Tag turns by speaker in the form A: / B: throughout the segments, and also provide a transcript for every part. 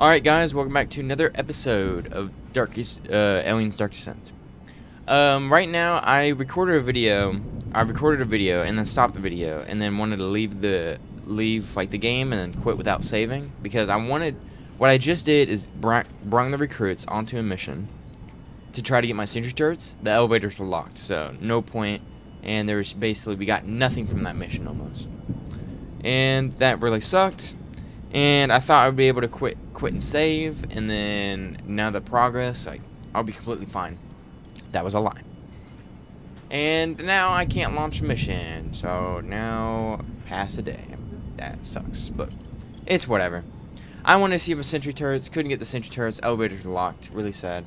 A: Alright guys, welcome back to another episode of Darkest, uh, Aliens Dark Descent. Um, right now, I recorded a video, I recorded a video and then stopped the video and then wanted to leave the, leave, like, the game and then quit without saving because I wanted, what I just did is br brung the recruits onto a mission to try to get my sentry turrets. The elevators were locked, so no point, and there was basically, we got nothing from that mission almost. And that really sucked and I thought I'd be able to quit quit and save and then now the progress I, I'll be completely fine that was a lie and now I can't launch a mission so now pass a day that sucks but it's whatever I wanted to see if a sentry turrets couldn't get the sentry turrets elevators were locked really sad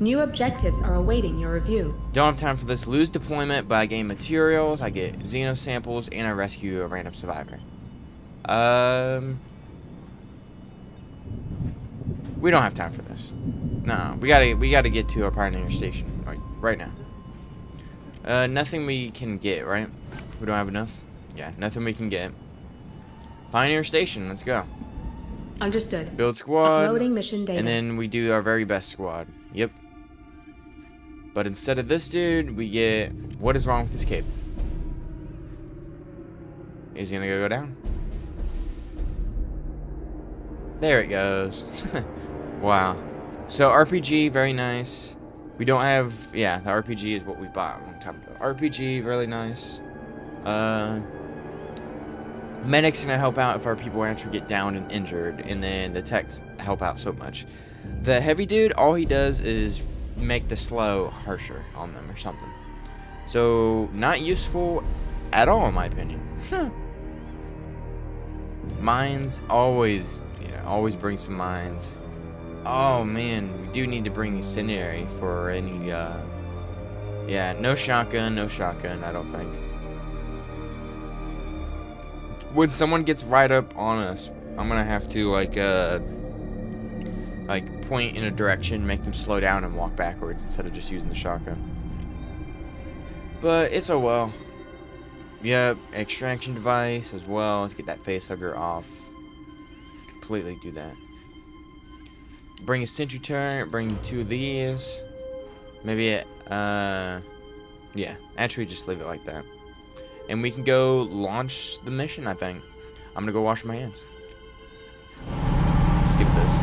B: New objectives are awaiting your review.
A: Don't have time for this. Lose deployment, but I gain materials, I get xeno samples, and I rescue a random survivor. Um, we don't have time for this. No, we gotta we gotta get to our pioneer station right right now. Uh, nothing we can get, right? We don't have enough. Yeah, nothing we can get. Pioneer station, let's go.
B: Understood.
A: Build squad.
B: Uploading mission data.
A: And then we do our very best squad. Yep. But instead of this dude, we get what is wrong with this cape? Is he gonna go down? There it goes. wow. So RPG, very nice. We don't have, yeah, the RPG is what we bought long time ago. RPG, really nice. Uh, medics gonna help out if our people actually get down and injured, and then the techs help out so much. The heavy dude, all he does is make the slow harsher on them or something. So, not useful at all, in my opinion. Mines, always always bring some mines. Oh man, we do need to bring incendiary for any, uh... Yeah, no shotgun, no shotgun, I don't think. When someone gets right up on us, I'm gonna have to, like, uh... Like, point in a direction, make them slow down and walk backwards instead of just using the shotgun. But it's a well. Yep, extraction device as well to get that face hugger off completely do that. Bring a sentry turret, bring two of these. Maybe, it, uh, yeah, actually just leave it like that. And we can go launch the mission, I think. I'm gonna go wash my hands. Skip this.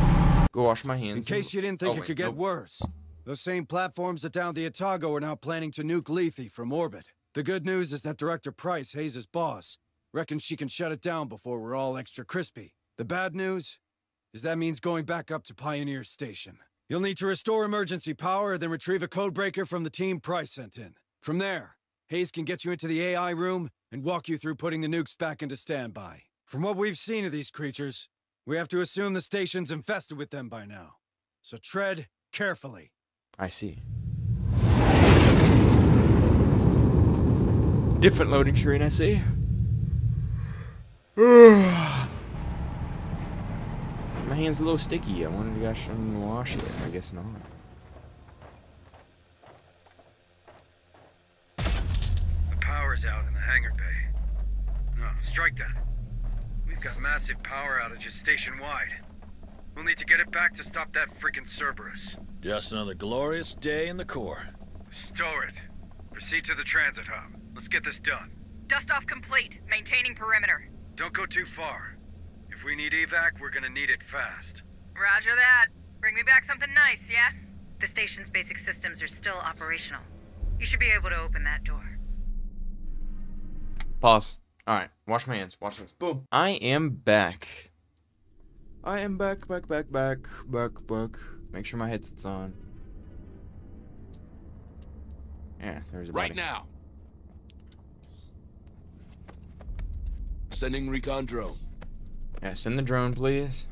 A: Go wash my hands.
C: In case you didn't think oh, it wait, could get nope. worse, those same platforms that downed the Otago are now planning to nuke Lethe from orbit. The good news is that Director Price, Hayes' boss, reckons she can shut it down before we're all extra crispy. The bad news is that means going back up to Pioneer Station. You'll need to restore emergency power, then retrieve a codebreaker from the team Price sent in. From there, Hayes can get you into the AI room and walk you through putting the nukes back into standby. From what we've seen of these creatures, we have to assume the station's infested with them by now. So tread carefully.
A: I see. Different loading screen, I see. My hand's a little sticky. I wanted to guys wash it. I guess not.
C: The power's out in the hangar bay. No, strike that. We've got massive power outages station-wide. We'll need to get it back to stop that freaking Cerberus.
D: Just another glorious day in the Corps.
C: Store it. Proceed to the transit hub. Let's get this done.
E: Dust off complete. Maintaining perimeter.
C: Don't go too far If we need evac, we're gonna need it fast.
E: Roger that. Bring me back something nice, yeah?
F: The station's basic systems are still operational. You should be able to open that door.
A: Pause. Alright, wash my hands. Watch this. Boom. I am back. I am back, back, back, back, back, back. Make sure my headset's on. Yeah, there's a
D: Right now. Sending recon drone.
A: Yeah, send the drone, please.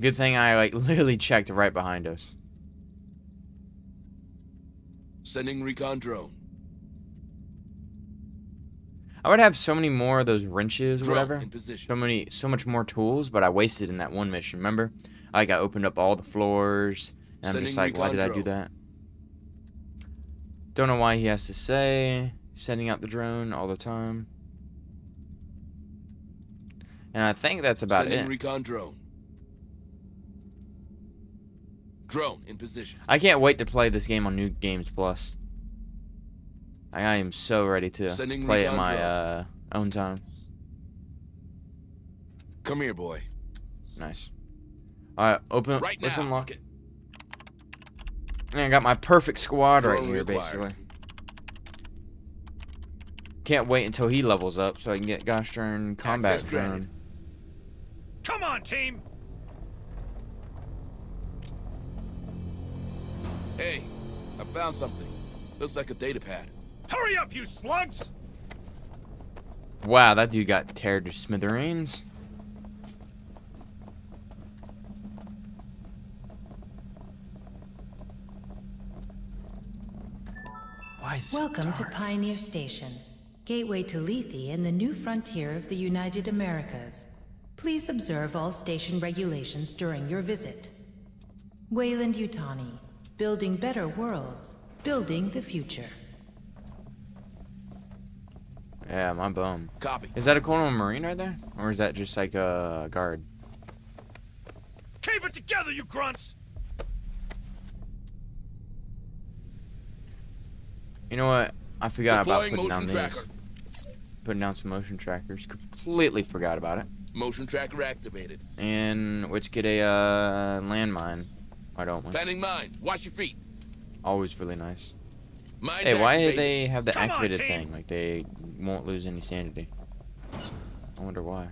A: Good thing I, like, literally checked right behind us.
D: Sending recon drone.
A: I would have so many more of those wrenches or whatever. So many, so much more tools, but I wasted in that one mission, remember? Like, I opened up all the floors, and Sending I'm just like, why did I do that? Don't know why he has to say, sending out the drone all the time. And I think that's about
D: Sending
A: it.
D: recon drone. Drone in position.
A: I can't wait to play this game on New Games Plus. I am so ready to
D: Sending
A: play it my uh, own time.
D: Come here, boy.
A: Nice. Alright, open.
D: Right
A: let's
D: now.
A: unlock it. And I got my perfect squad right here,
D: required.
A: basically. Can't wait until he levels up so I can get Gosh darn combat
D: Access granted.
A: drone.
G: Come on, team!
D: Hey, I found something. Looks like a data pad.
G: Hurry up, you slugs!
A: Wow, that dude got teared to smithereens. Why is it so
H: Welcome to? Pioneer Station, gateway to Lethe and the new frontier of the United Americas. Please observe all station regulations during your visit. Weyland Yutani, building better worlds, building the future.
A: Yeah, my bum.
D: Copy.
A: Is that a Colonial Marine right there? Or is that just like a guard?
G: Keep it together, you grunts!
A: You know what? I forgot about putting down
D: motion
A: these.
D: tracker.
A: Putting down some motion trackers. Completely forgot about it.
D: Motion tracker activated.
A: And let's get a uh, landmine. Why don't we?
D: Planning mine. Watch your feet.
A: Always really nice.
D: Mine's
A: Hey, why do they have the
G: Come
A: activated
G: team.
A: thing? Like they won't lose any sanity. I wonder why.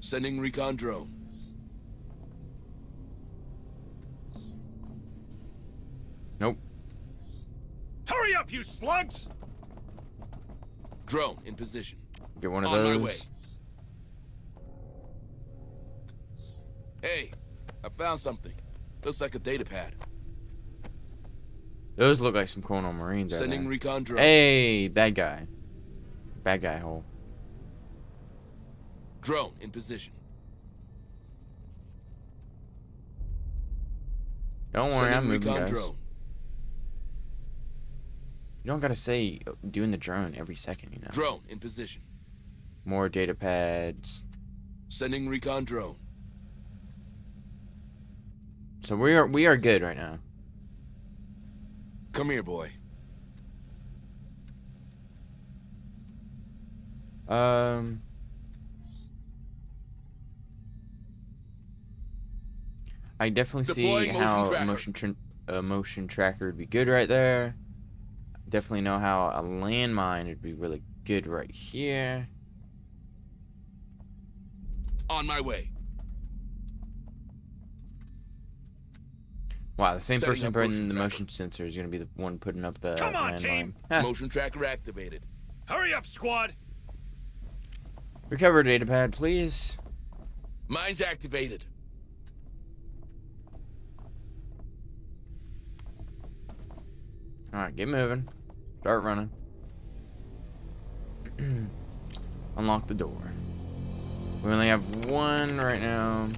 D: Sending recon drone.
A: Nope.
G: Hurry up, you slugs!
D: Drone in position.
A: Get one of
D: On my
A: those.
D: way. Hey, I found something. Looks like a data pad.
A: Those look like some Colonial Marines right
D: Sending
A: there.
D: recon drone.
A: Hey, bad guy. Bad guy hole.
D: Drone in position.
A: Don't worry, I'm
D: Sending
A: moving,
D: recon
A: guys.
D: drone.
A: You don't gotta say uh, doing the drone every second, you know.
D: Drone in position.
A: More data pads.
D: Sending recon drone.
A: So we are we are good right now.
D: Come here, boy.
A: Um. I definitely see
D: motion
A: how
D: tracker.
A: motion tra- a motion tracker would be good right there. Definitely know how a landmine would be really good right here.
D: On my way.
A: Wow, the same
D: Setting
A: person putting the
D: tracker.
A: motion sensor is gonna be the one putting up the
G: Come on,
A: landmine.
G: team.
A: Huh.
D: Motion tracker activated.
G: Hurry up, squad!
A: Recover data pad, please.
D: Mine's activated.
A: All right, get moving. Start running. Unlock the door. We only have one right now.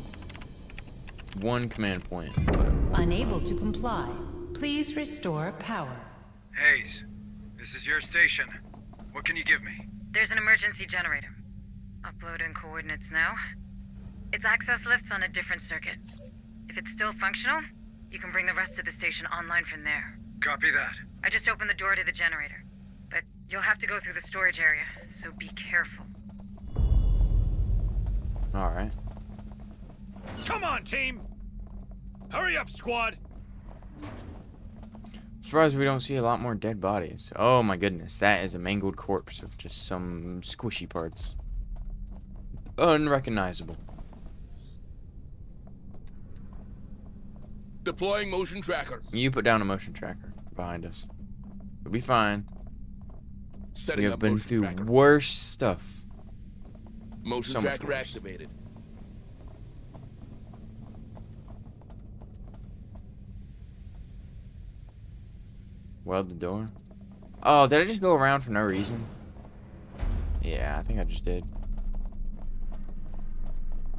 A: One command point. but-
H: Unable to comply. Please restore power.
I: Hayes, this is your station. What can you give me?
F: There's an emergency generator. Uploading coordinates now. Its access lifts on a different circuit. If it's still functional, you can bring the rest of the station online from there.
I: Copy that.
F: I just opened the door to the generator. But you'll have to go through the storage area, so be careful.
A: All right.
G: Come on, team! Hurry up, squad!
A: Surprised we don't see a lot more dead bodies. Oh my goodness, that is a mangled corpse of just some squishy parts. Unrecognizable.
D: Deploying motion tracker.
A: You put down a motion tracker behind us. We'll be fine.
D: Setting
A: We have
D: up
A: been through
D: tracker.
A: worse stuff.
D: Motion
A: so
D: tracker activated.
A: Weld the door. Oh, did I just go around for no reason? Yeah, I think I just did.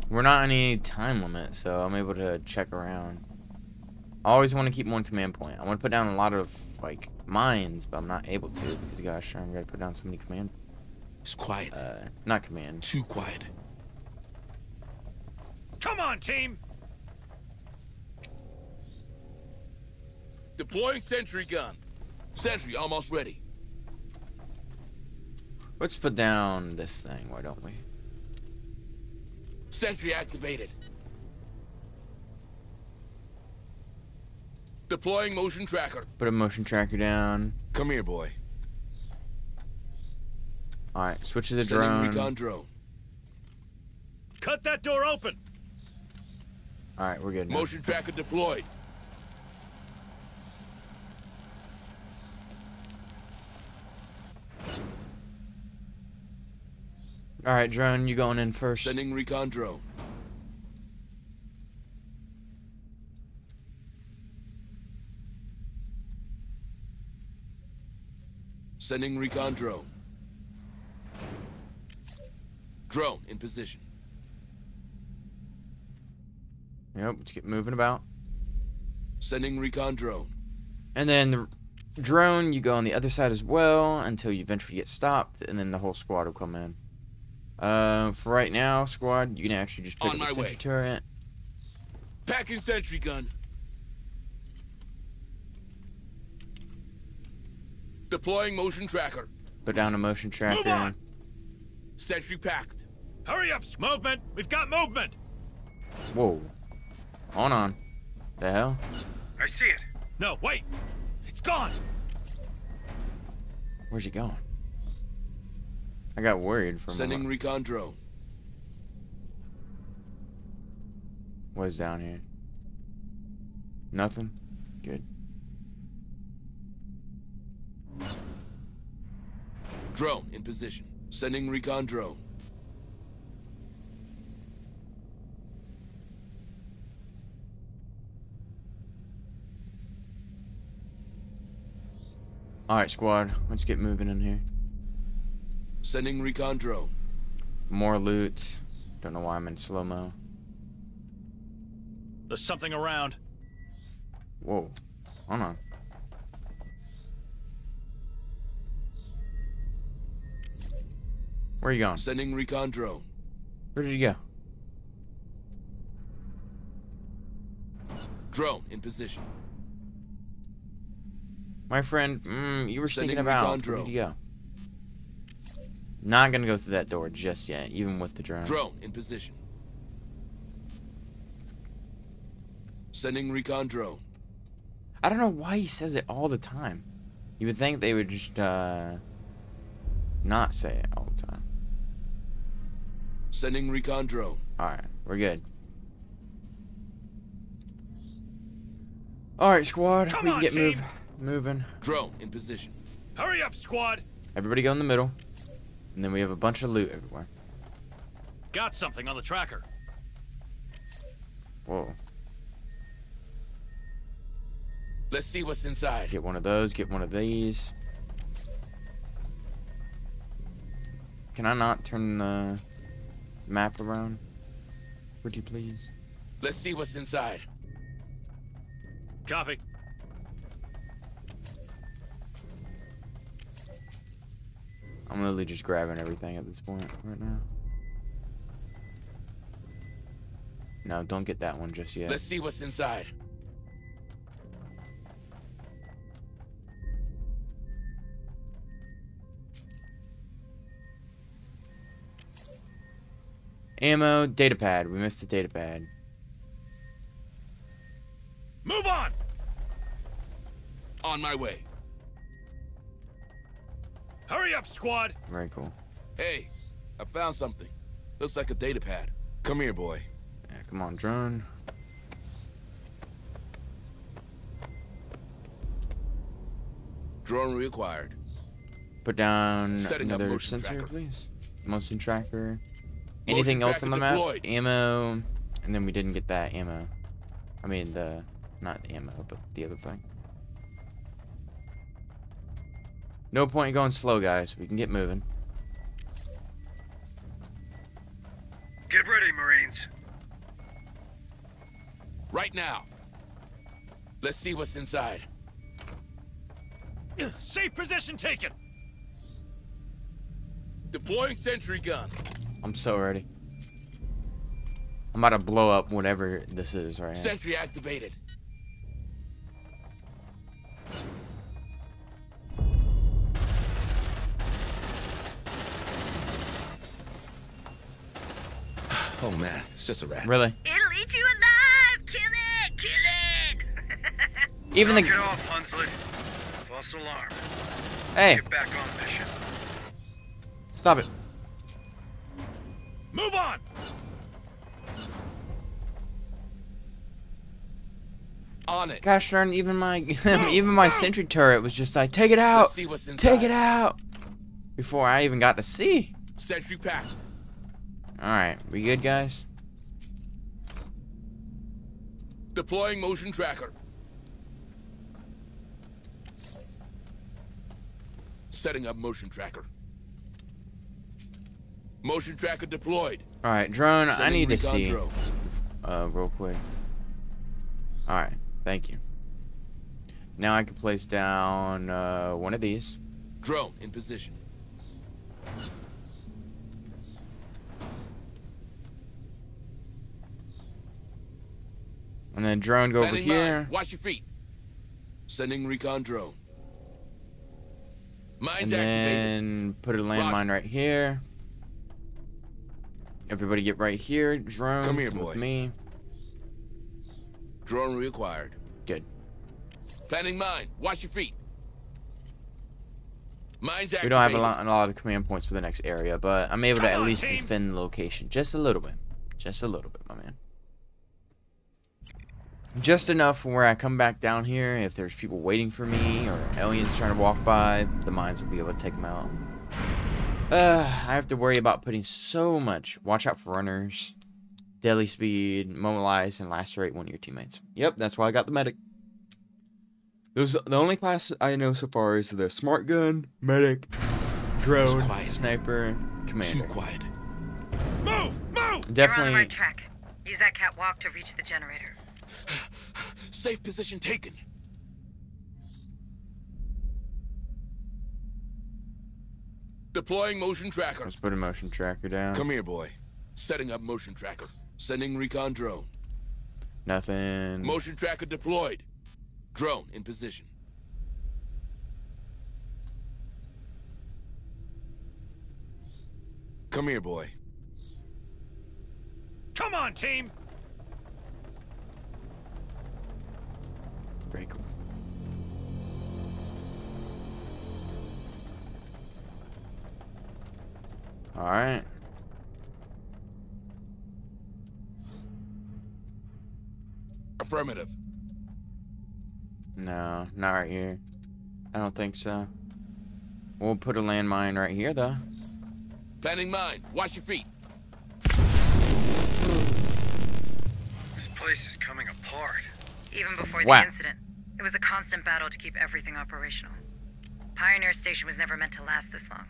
A: We're not on any time limit, so I'm able to check around. I always want to keep one command point. I want to put down a lot of like mines, but I'm not able to because gosh, I'm gonna put down so many command.
D: It's quiet.
A: Uh, not command.
D: Too quiet.
G: Come on, team!
D: Deploying sentry gun. Sentry almost ready.
A: Let's put down this thing. Why don't we?
D: Sentry activated. Deploying motion tracker.
A: Put a motion tracker down.
D: Come here, boy.
A: All right, switch to the
D: Sending
A: drone.
D: recon drone.
G: Cut that door open!
A: All right, we're good. Now.
D: Motion tracker deployed.
A: All right, drone, you going in first?
D: Sending recon drone. Sending recon drone. Drone in position.
A: Yep, let's get moving about.
D: Sending recon drone.
A: And then the drone, you go on the other side as well until you eventually get stopped, and then the whole squad will come in. Uh, for right now, squad, you can actually just pick
D: On
A: up
D: my
A: the sentry
D: way.
A: turret.
D: Packing sentry gun. Deploying motion tracker.
A: Put down a motion tracker.
G: Move on!
D: Sentry packed.
G: Hurry up! Movement! We've got movement!
A: Whoa. Hold on. The hell?
I: I see it.
G: No, wait! It's gone!
A: Where's he going? I got worried for a
D: Sending
A: moment.
D: recon drone.
A: What's down here? Nothing? Good.
D: Drone in position. Sending recon drone.
A: Alright, squad. Let's get moving in here.
D: Sending recon drone.
A: More loot. Don't know why I'm in slow-mo.
G: There's something around.
A: Whoa. Hold on. Where are you going?
D: Sending recon drone.
A: Where did you go?
D: Drone in position.
A: My friend, mm, you were
D: Sending
A: sneaking about.
D: recon
A: Where did you go? Not gonna go through that door just yet, even with the drone.
D: Drone in position. Sending recon drone.
A: I don't know why he says it all the time. You would think they would just, uh, not say it all the time.
D: Sending recon drone.
A: Alright, we're good. Alright, squad.
G: Come
A: we can
G: on,
A: get
G: team.
A: move, moving.
D: Drone in position.
G: Hurry up, squad!
A: Everybody go in the middle. And then we have a bunch of loot everywhere.
G: Got something on the tracker.
A: Whoa.
D: Let's see what's inside.
A: Get one of those, get one of these. Can I not turn the map around? Pretty please.
D: Let's see what's inside.
G: Copy.
A: I'm literally just grabbing everything at this point right now. No, don't get that one just yet.
D: Let's see what's inside.
A: Ammo, data pad. We missed the data pad.
G: Move on!
D: On my way.
G: Hurry up, squad!
A: Very cool.
D: Hey, I found something. Looks like a data pad. Come here, boy.
A: Yeah, come on, drone.
D: Drone reacquired.
A: Put down
D: Setting
A: another sensor,
D: tracker.
A: please. Motion tracker.
D: Motion
A: Anything else on the map?
D: deployed.
A: Ammo. And then we didn't get that ammo. I mean, the. Not the ammo, but the other thing. No point in going slow, guys. We can get moving.
I: Get ready, Marines.
D: Right now. Let's see what's inside.
G: Safe position taken.
D: Deploying sentry gun.
A: I'm so ready. I'm about to blow up whatever this is right here.
D: Sentry activated. Oh man, it's just a rat.
A: Really?
E: It'll eat you alive! Kill it! Kill it!
A: Even the.
I: Get off, Hunsley. False alarm.
A: hey,
I: Get back on mission.
A: Stop it.
G: Move on.
D: On it.
A: Gosh darn, even my even my sentry turret was just like, take it out, take it out. Before I even got to see.
D: Sentry packed.
A: All right, we good, guys?
D: Deploying motion tracker. Setting up motion tracker. Motion tracker deployed.
A: All right, drone. I need to see.
D: drone.
A: Uh, real quick. All right, thank you. Now I can place down uh, one of these.
D: Drone in position.
A: And then drone go over here.
D: Watch your feet. Sending recon drone.
A: And
D: Mines activated.
A: then put a landmine right here. Everybody get right here. Drone.
D: Come here, boys.
A: me.
D: Drone reacquired.
A: Good.
D: Planning mine. Watch your feet. Mines activated.
A: We don't have a lot, a lot of command points for the next area, but I'm able to at
G: on,
A: least
G: team.
A: defend the location. Just a little bit. Just a little bit, my man. Just enough where I come back down here, if there's people waiting for me or aliens trying to walk by, the mines will be able to take them out. Uh, I have to worry about putting so much. Watch out for runners. Deadly speed, mobilize, and lacerate one of your teammates. Yep, that's why I got the medic. Those the only class I know so far is the smart gun, medic, drone,
D: quiet.
A: sniper,
D: Too quiet.
G: Move. Move. Definitely.
F: You're on the
A: Definitely.
F: right track. Use that catwalk to reach the generator.
D: Safe position taken. Deploying motion tracker.
A: Let's put a motion tracker down.
D: Come here, boy. Setting up motion tracker. Sending recon drone.
A: Nothing.
D: Motion tracker deployed. Drone in position. Come here, boy.
G: Come on, team.
A: Very cool. All right.
D: Affirmative.
A: No, not right here. I don't think so. We'll put a landmine right here, though.
D: Planning mine. Watch your feet.
I: This place is coming apart.
F: Even before
A: Wow.
F: the incident, it was a constant battle to keep everything operational. Pioneer Station was never meant to last this long.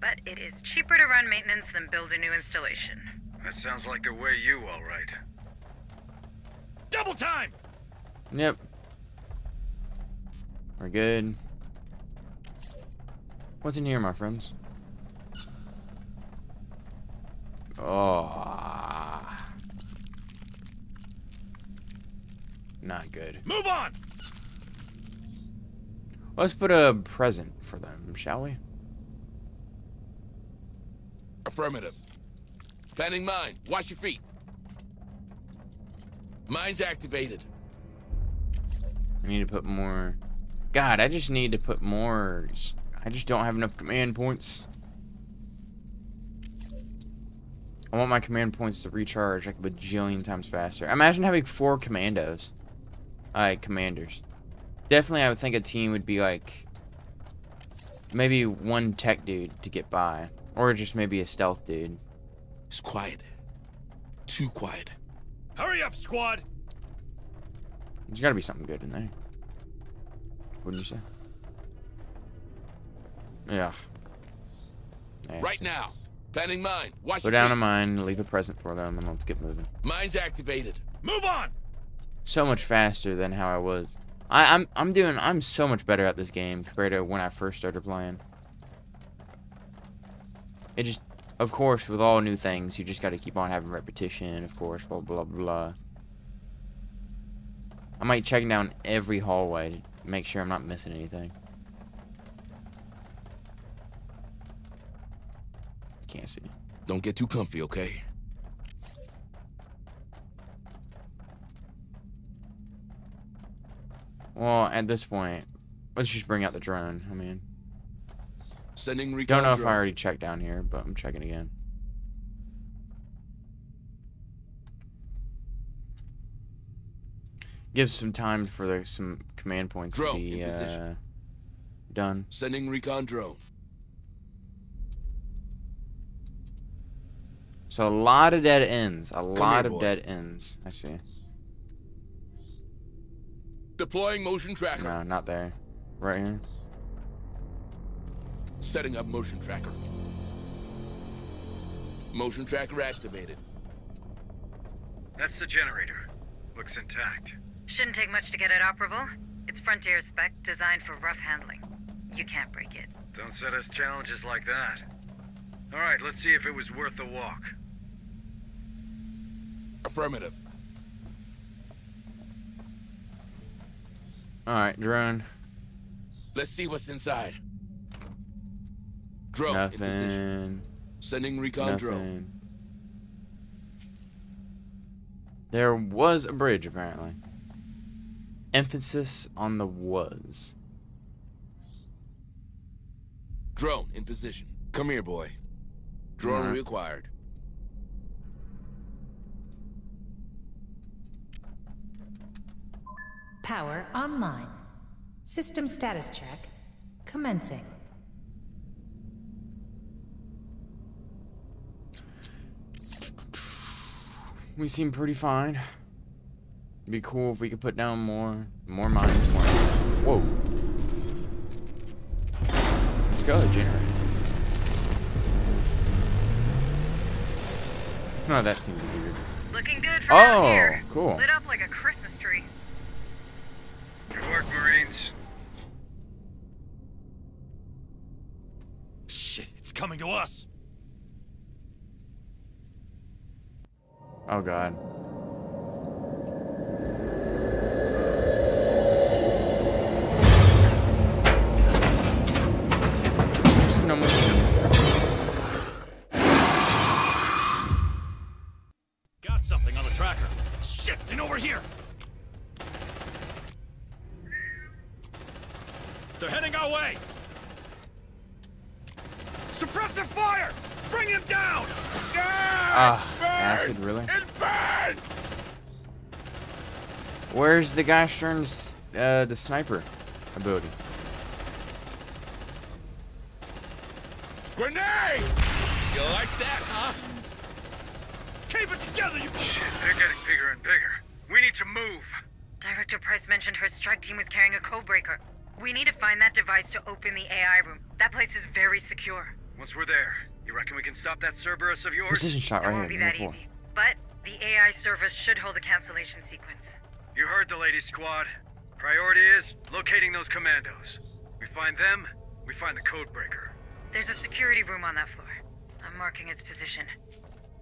F: But it is cheaper to run maintenance than build a new installation.
I: That sounds like the way you, all right.
G: Double time.
A: Yep. We're good. What's in here, my friends? Oh. Not good.
G: Move on.
A: Let's put a present for them, shall we?
D: Affirmative. Planning mine. Watch your feet. Mine's activated.
A: I need to put more. God, I just need to put more. I just don't have enough command points. I want my command points to recharge like a bajillion times faster. Imagine having four commandos. Like, commanders. Definitely, I would think a team would be like. Maybe one tech dude to get by. Or just maybe a stealth dude.
D: It's quiet. Too quiet.
G: Hurry up, squad.
A: There's gotta be something good in there. Wouldn't you say? Yeah.
D: Right now. Planning mine. Watch
A: Go down
D: feet.
A: a mine, leave a present for them, and let's get moving.
D: Mine's activated.
G: Move on.
A: so much faster than how I was. I, I'm I'm doing I'm so much better at this game compared to when I first started playing. It just, of course, with all new things, you just got to keep on having repetition. Of course, blah blah blah. I might check down every hallway to make sure I'm not missing anything. Can't see.
D: Don't get too comfy, okay?
A: Well, at this point, let's just bring out the drone. I mean,
D: Sending recon
A: don't know if. I already checked down here, but I'm checking again. Give some time for the, some command points to be uh, done.
D: Sending recon drone.
A: So a lot of dead ends. A lot
D: here,
A: of
D: boy.
A: dead ends. I see.
D: Deploying motion tracker.
A: No, not there. Right here.
D: Setting up motion tracker. Motion tracker activated.
I: That's the generator. Looks intact.
F: Shouldn't take much to get it operable. It's Frontier spec, designed for rough handling. You can't break it.
I: Don't set us challenges like that. Alright, let's see if it was worth the walk.
D: Affirmative.
A: Alright, drone.
D: Let's see what's inside. Drone in position.
A: Nothing.
D: Sending recon drone.
A: There was a bridge, apparently. Emphasis on the was.
D: Drone in position. Come here, boy. Drone required.
H: Power online. System status check commencing.
A: We seem pretty fine. It'd be cool if we could put down more, more mines. More. Whoa. Let's go, generator. No, that seemed weird.
F: Looking good from
A: Oh,
F: out here.
A: cool.
F: Lit up like a Christmas tree.
I: Good work, Marines.
G: Shit, it's coming to us.
A: Oh god. No more.
G: Got something on the tracker. Shit, and over here. They're heading our way. Suppressive fire! Bring him down!
A: Ah, acid, really?
D: It burns!
A: Where's the guy shooting s- uh, the sniper ability?
D: Grenade! You like that, huh?
G: Keep it together, you.
I: Shit, they're getting bigger and bigger. We need to move.
F: Director Price mentioned her strike team was carrying a codebreaker. We need to find that device to open the AI room. That place is very secure.
I: Once we're there, you reckon we can stop that Cerberus of yours?
A: Precision shot
F: It
A: right
F: won't be
A: here.
F: that easy. But the AI service should hold the cancellation sequence.
I: You heard the lady squad. Priority is locating those commandos. We find them, we find the code breaker.
F: There's a security room on that floor. I'm marking its position.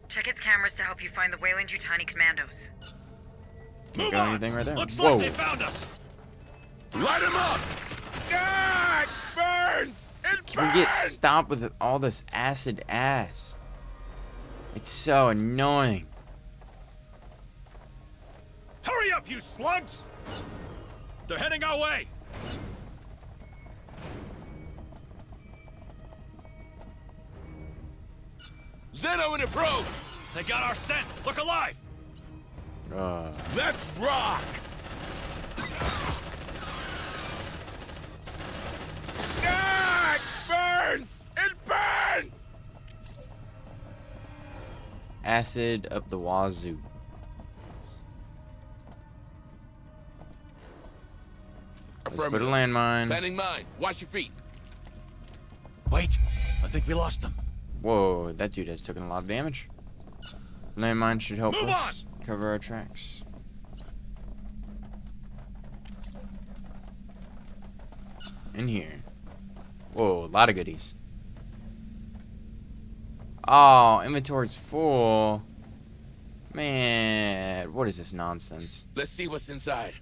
F: Check its cameras to help you find the Weyland Yutani commandos.
A: Can't
G: Move
A: go
G: on.
A: anything right there.
G: Looks
A: Whoa.
G: like they found us.
D: Light him up! Ah, it burns! It
A: Can we get stopped with all this acid ass? It's so annoying.
G: Hurry up, you slugs! They're heading our way.
D: Xeno in approach!
G: They got our scent. Look alive.
A: Uh,
D: Let's rock! Ah, it burns! It burns!
A: acid up the wazoo. Put a landmine.
D: Planting mine. Watch your feet.
G: Wait, I think we lost them.
A: Whoa, that dude has taken a lot of damage. Landmine should help
G: Move
A: us on. cover our tracks. In here. Whoa, a lot of goodies. Oh, inventory's full. Man, what is this nonsense?
D: Let's see what's inside.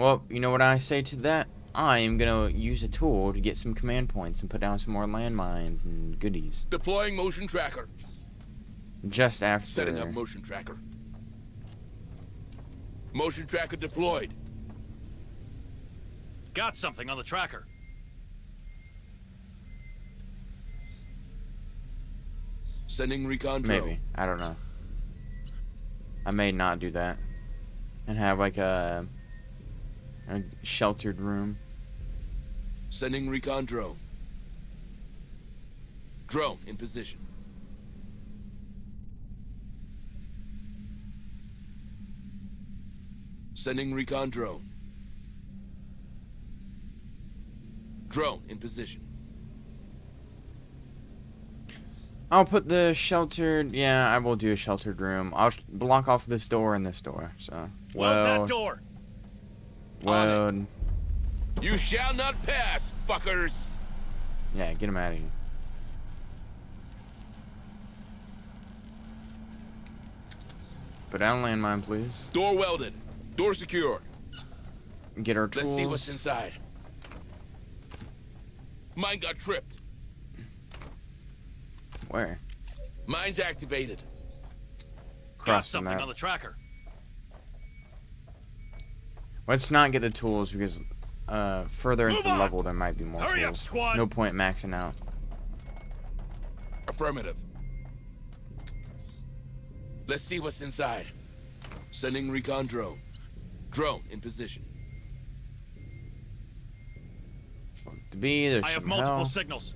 A: Well, you know what I say to that? I am gonna use a tool to get some command points and put down some more landmines and goodies.
D: Deploying motion tracker.
A: Just after.
D: Setting up motion tracker. Motion tracker deployed.
G: Got something on the tracker.
D: Sending recon drone.
A: Maybe. I don't know. I may not do that. And have like a, a sheltered room.
D: Sending recon drone. Drone in position. Sending recon drone. Drone in position.
A: I'll put the sheltered. Yeah, I will do a sheltered room. I'll block off this door and this door. So.
G: Load
A: Well.
G: that door.
A: Well.
D: You shall not pass, fuckers!
A: Yeah, get him out of here. Put down landmine, please.
D: Door welded. Door secured.
A: Get our tools.
D: Let's see what's inside. Mine got tripped.
A: Where?
D: Mine's activated.
G: Got
A: Cross
G: something
A: map.
G: on the tracker.
A: Let's not get the tools because uh, further into the level there might be more
G: Hurry up,
A: tools.
G: squad!
A: No point maxing out.
D: Affirmative. Let's see what's inside. Sending recon drone. Drone in position.
A: To be there's
G: I have multiple
A: hell.
G: signals.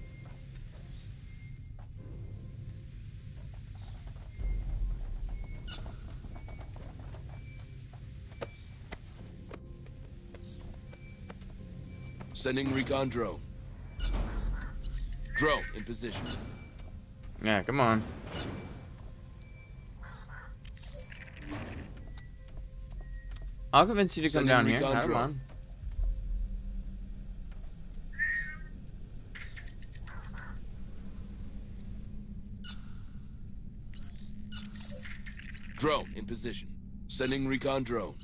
D: Sending recon drone. Drone in position.
A: Yeah, come on. I'll convince you to come
D: Sending
A: down here. Come
D: drone.
A: on.
D: Drone in position. Sending recon drone.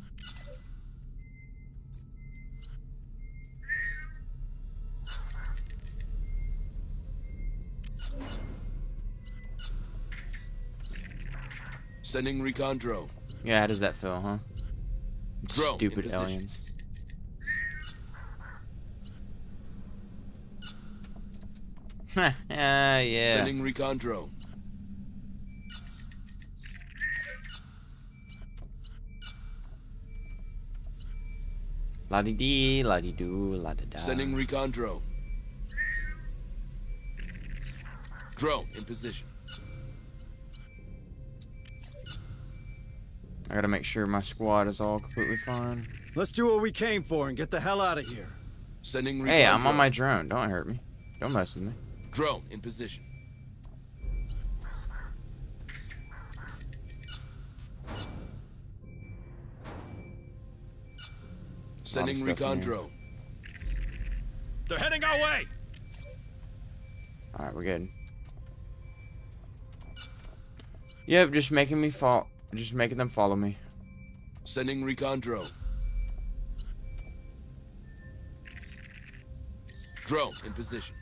D: Sending recon drone.
A: Yeah, how does that feel, huh?
D: Drone
A: Stupid aliens. uh, yeah.
D: Sending recon drone.
A: La di dee, la di do, la da da.
D: Sending recon drone. Drone in position.
A: I gotta make sure my squad is all completely fine.
C: Let's do what we came for and get the hell out of here.
D: Sending recon
A: Hey, I'm
D: drone.
A: on my drone. Don't hurt me. Don't mess with me.
D: Drone in position. Sending
A: stuff in
D: recon drone.
G: They're heading our way.
A: Alright, we're good. Yep, just making me fall. Just making them follow me.
D: Sending recon drone. Drone in position.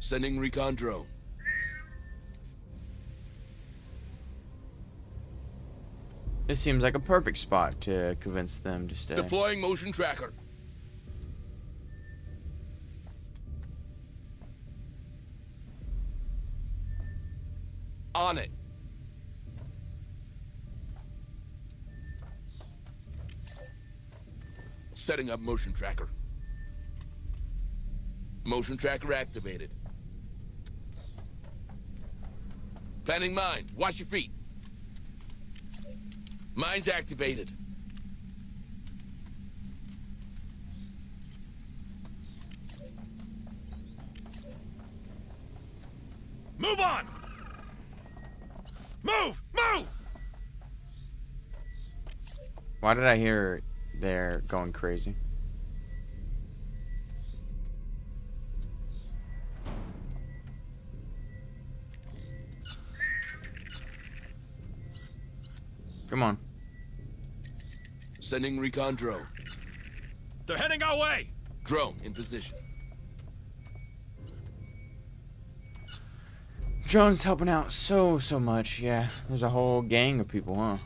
D: Sending recon drone.
A: This seems like a perfect spot to convince them to stay.
D: Deploying motion tracker. On it. Setting up motion tracker. Motion tracker activated. Planning mine. Watch your feet. Mine's activated.
G: Move on. Move! Move!
A: Why did I hear they're going crazy? Come on.
D: Sending recon drone.
G: They're heading our way!
D: Drone in position.
A: Drone's helping out so, so much. Yeah, there's a whole gang of people, huh?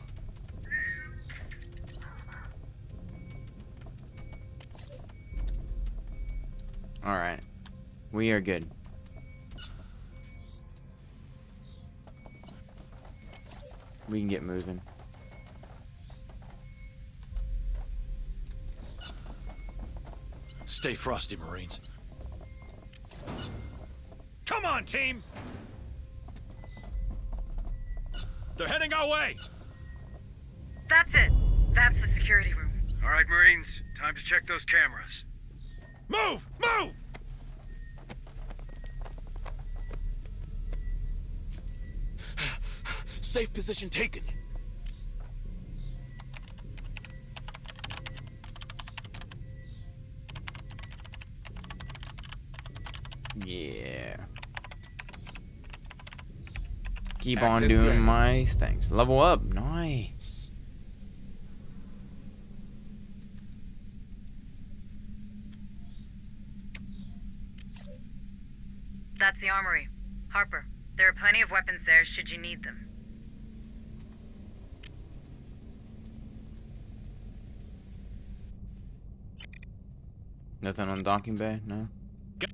A: Alright. We are good. We can get moving.
G: Stay frosty, Marines. Come on, team! They're heading our way!
F: That's it. That's the security room.
I: All right, Marines, time to check those cameras.
G: Move! Move!
D: Safe position taken.
A: Yeah. Keep on doing
D: granted.
A: my things. Level up. Nice.
F: That's the armory. Harper, there are plenty of weapons there should you need them.
A: Nothing on docking bay? No?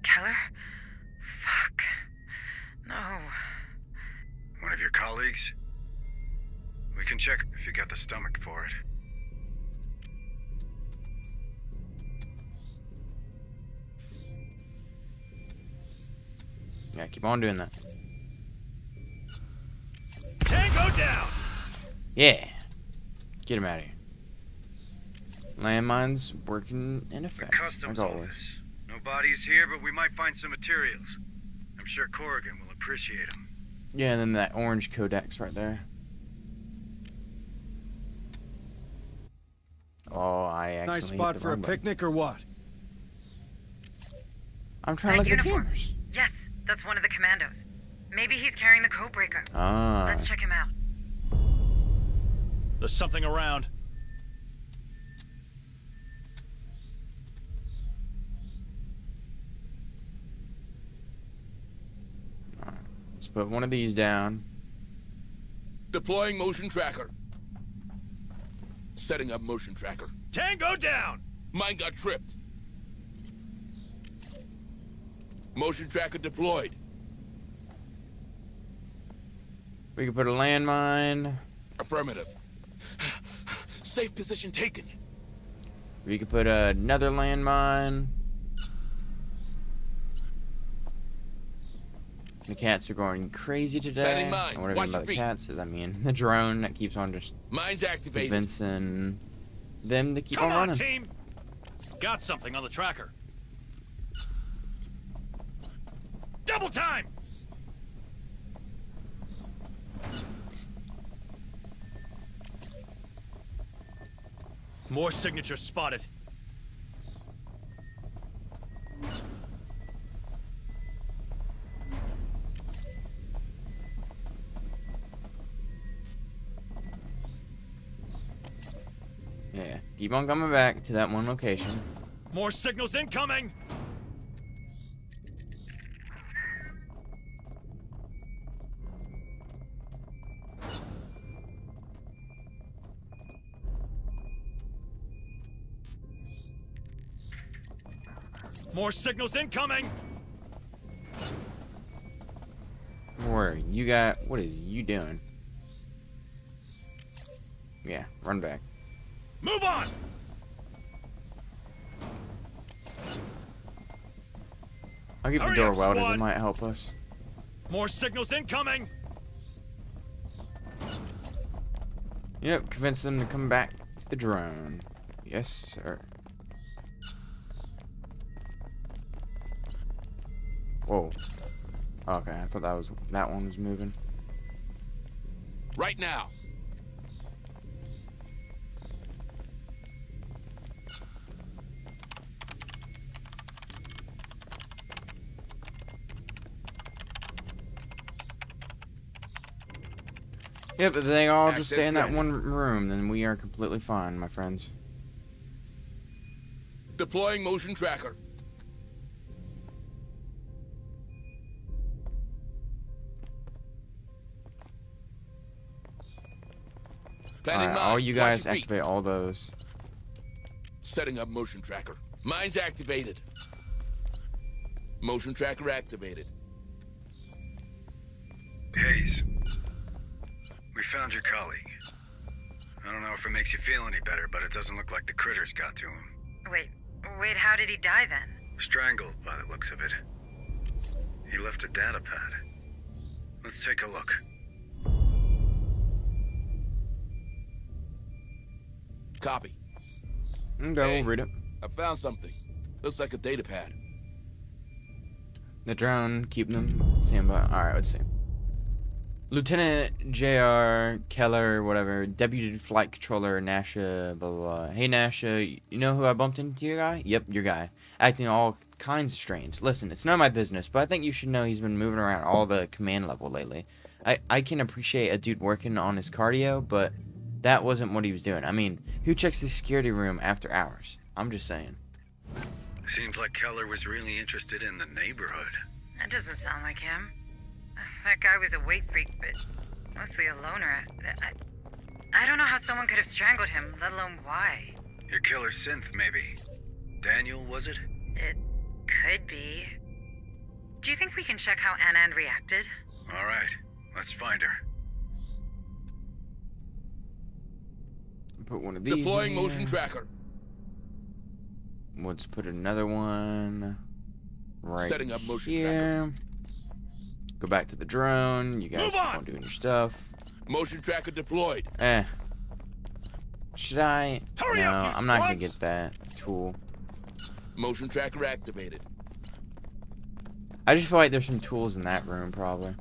F: Keller? Fuck. No.
I: One of your colleagues? We can check if you got the stomach for it.
A: Yeah, keep on doing that.
G: Tango down!
A: Yeah. Get him out of here. Landmines working in
I: The
A: effect.
I: customs
A: Like always.
I: office. No bodies here, but we might find some materials. I'm sure Corrigan will appreciate them.
A: Yeah, and then that orange codex right there. Oh, I actually
C: Nice
A: hit
C: spot
A: the
C: for a
A: wrong button.
C: picnic or what?
A: I'm trying to
F: That
A: look at the
F: uniform.
A: cameras.
F: Yes, that's one of the commandos. Maybe he's carrying the codebreaker.
A: Ah.
F: Let's check him out.
G: There's something around.
A: Put one of these down.
D: Deploying motion tracker. Setting up motion tracker.
G: Tango down!
D: Mine got tripped. Motion tracker deployed.
A: We can put a landmine.
D: Affirmative. Safe position taken.
A: We could put another landmine. The cats are going crazy today.
D: That in mind.
A: What I
D: Watch
A: mean by the cats is, I mean the drone that keeps on just
D: Mine's activated.
A: convincing them to keep
G: Come
A: on
G: on,
A: running.
G: team! Got something on the tracker. Double time! More signatures spotted.
A: Keep on coming back to that one location.
G: More signals incoming! More signals incoming!
A: Where you got? What is you doing? Yeah, run back.
G: Move on!
A: I'll keep the door
G: up,
A: welded. It might help us.
G: More signals incoming!
A: Yep, convince them to come back to the drone. Yes, sir. Whoa. Okay, I thought that was that one was moving.
D: Right now.
A: Yep, if they all just
D: Access
A: stay in that one room, then we are completely fine, my friends.
D: Deploying motion tracker. Planning
A: Alright, all you guys
D: your feet.
A: activate all those.
D: Setting up motion tracker. Mine's activated. Motion tracker activated.
I: Hayes. We found your colleague. I don't know if it makes you feel any better, but it doesn't look like the critters got to him.
F: Wait, wait, how did he die then?
I: Strangled by the looks of it. He left a data pad. Let's take a look.
D: Copy.
A: Okay,
D: Hey.
A: we'll read it.
D: I found something. Looks like a data pad.
A: The drone, keep them standby. Alright, let's see. Lieutenant J.R. Keller, whatever, Deputy Flight Controller Nasha, blah, blah, blah. Hey, Nasha, you know who I bumped into, your guy? Yep, your guy. Acting all kinds of strange. Listen, it's none of my business, but I think you should know he's been moving around all the command level lately. I, I can appreciate a dude working on his cardio, but that wasn't what he was doing. I mean, who checks the security room after hours? I'm just saying.
I: Seems like Keller was really interested in the neighborhood.
F: That doesn't sound like him. That guy was a weight freak, but mostly a loner. I, I, I don't know how someone could have strangled him, let alone why.
I: Your killer synth, maybe. Daniel, was it?
F: It could be. Do you think we can check how Anand reacted?
I: All right, let's find her.
A: Put one of these.
D: Deploying
A: in
D: motion tracker.
A: Let's put another one right
D: Setting up motion
A: here. Go back to the drone. You guys keep
G: on!
A: on doing your stuff.
D: Motion tracker deployed.
A: Eh. Should I?
G: Hurry
A: no,
G: up,
A: I'm not gonna get that tool.
D: Motion tracker activated.
A: I just feel like there's some tools in that room, probably.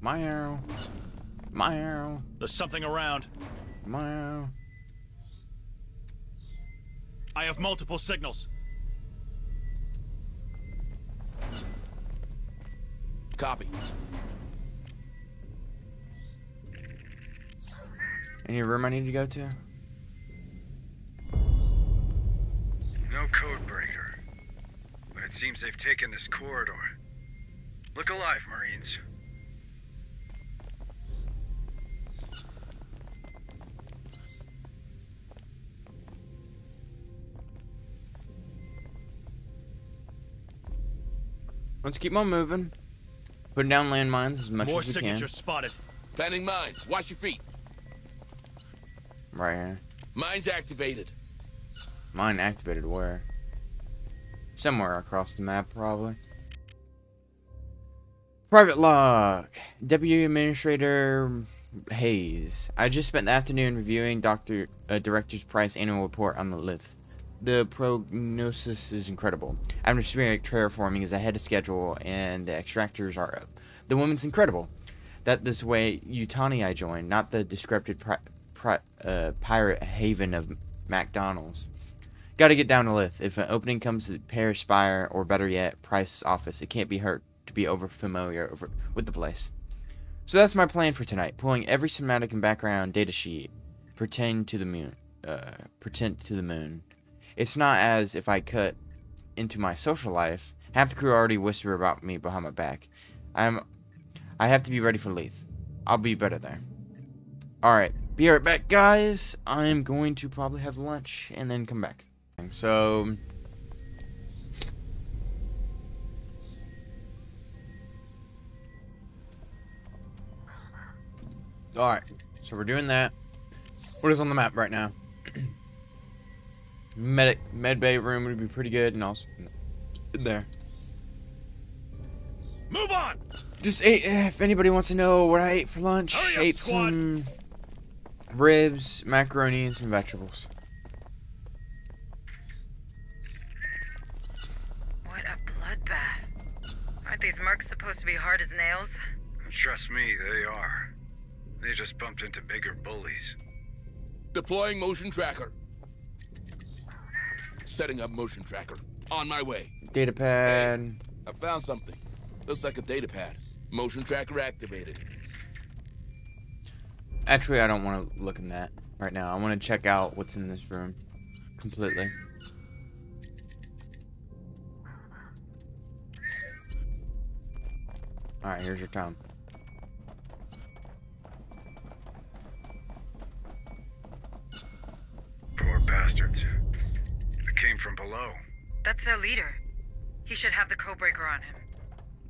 A: My arrow. My arrow.
G: There's something around.
A: My arrow.
G: I have multiple signals.
D: Copy.
A: Any room I need to go to?
I: No code breaker. But it seems they've taken this corridor. Look alive, Marines.
A: Let's keep on moving. Putting down landmines as much
G: More
A: as we can.
G: signatures spotted.
D: Planning mines. Watch your feet.
A: Right here.
D: Mines activated.
A: Mine activated where? Somewhere across the map, probably. Private log. Deputy Administrator Hayes. I just spent the afternoon reviewing Dr. Uh, Director's Price annual report on the Lethe. The prognosis is incredible. Atmospheric terraforming is ahead of schedule, and the extractors are up. The woman's incredible. That this way, Yutani I joined, not the descripted pri- pri- uh, pirate haven of McDonald's. Got to get down to Lethe. If an opening comes to Paris Spire, or better yet, Price's office, it can't be hurt to be over familiar over with the place. So that's my plan for tonight. Pulling every cinematic and background data sheet, pretend to the moon. Uh, pretend to the moon. It's not as if I cut into my social life. Half the crew already whisper about me behind my back. I'm, I have to be ready for Lethe. I'll be better there. All right, be right back, guys. I'm going to probably have lunch and then come back. So, all right. So we're doing that. What is on the map right now? Med med bay room would be pretty good, and also in there.
G: Move on!
A: Just ate. If anybody wants to know what I ate for lunch,
G: Hurry up,
A: ate
G: squad.
A: some ribs, macaroni, and some vegetables.
F: What a bloodbath. Aren't these mercs supposed to be hard as nails?
I: Trust me, they are. They just bumped into bigger bullies.
D: Deploying motion tracker. Setting up motion tracker. On my way.
A: Data pad.
D: I found something. Looks like a data pad. Motion tracker activated.
A: Actually, I don't want to look in that right now. I want to check out what's in this room completely. Alright, here's your time.
I: Poor bastards. They came from below.
F: That's their leader. He should have the codebreaker on him.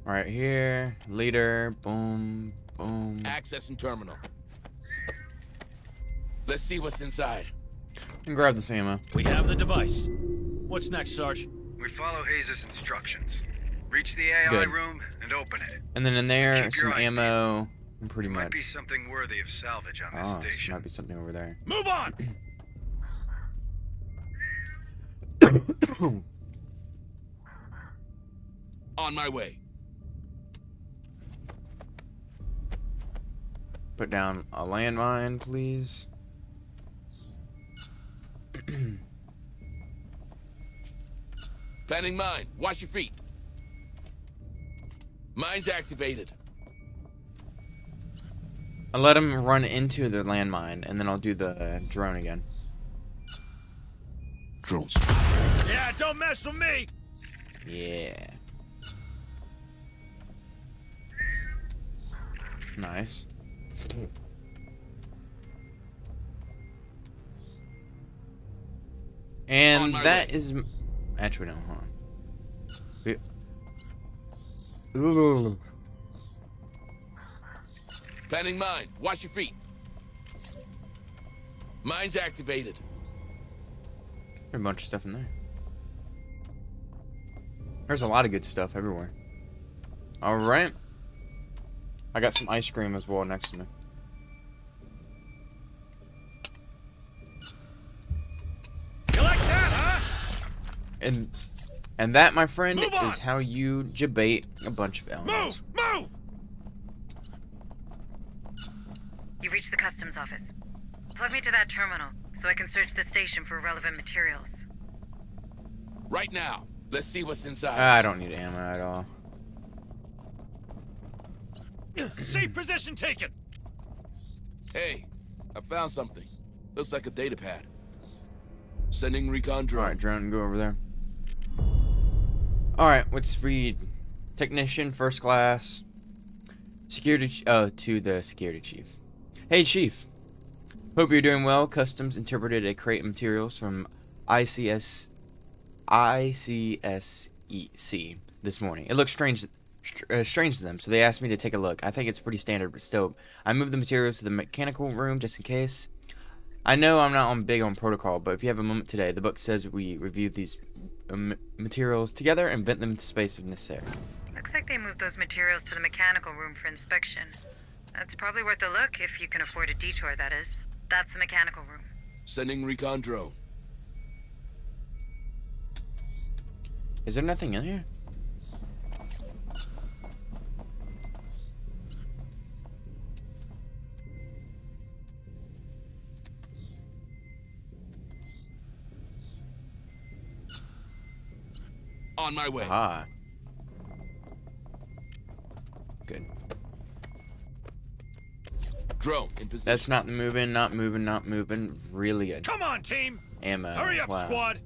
A: Right here, leader, boom, boom.
D: Accessing terminal. Let's see what's inside.
A: And grab this ammo.
G: We have the device. What's next, Sarge?
I: We follow Hayes' instructions. Reach the AI
A: Good.
I: room and open it.
A: And then in there,
I: Keep
A: some
I: eyes
A: ammo, and pretty much.
I: Might
A: much.
I: be something worthy of salvage on this
A: Oh,
I: station.
A: might be something over there.
G: Move on!
D: On my way.
A: Put down a landmine, please.
D: Planning mine. Watch your feet. Mine's activated.
A: I'll let him run into the landmine, and then I'll do the drone again.
D: Drone
G: Yeah, don't mess with me!
A: Yeah. Nice. And that
D: way.
A: is actually no, hold on. We-
D: Planning mine. Watch your feet. Mine's activated.
A: There's a bunch of stuff in there. There's a lot of good stuff everywhere. All right. I got some ice cream as well next to me.
G: You like that, huh?
A: And and that, my friend, is how you debate a bunch of elements.
G: Move! Move!
F: You reached the customs office. Plug me to that terminal so I can search the station for relevant materials.
D: Right now. Let's see what's inside.
A: I don't need ammo at all.
G: Safe position taken!
D: hey, I found something. Looks like a data pad. Sending recon drone.
A: Alright, drone, go over there. Alright, let's read. Technician, first class. Security, uh, to the security chief. Hey, chief. Hope you're doing well. Customs interpreted a crate of materials from ICS, ICSEC this morning. It looks strange, uh, strange to them, so they asked me to take a look. I think it's pretty standard, but still, I moved the materials to the mechanical room just in case. I know I'm not on big on protocol, but if you have a moment today, the book says we review these um, materials together and vent them into space if necessary.
F: Looks like they moved those materials to the mechanical room for inspection. That's probably worth a look if you can afford a detour, that is. That's the mechanical room.
D: Sending recon drone.
A: Is there nothing in here?
D: On my way.
A: Ah.
D: Drone in position.
A: That's not moving, not moving, not moving. Really good.
G: Come on, team!
A: Ammo.
G: Hurry up,
A: wow.
G: squad!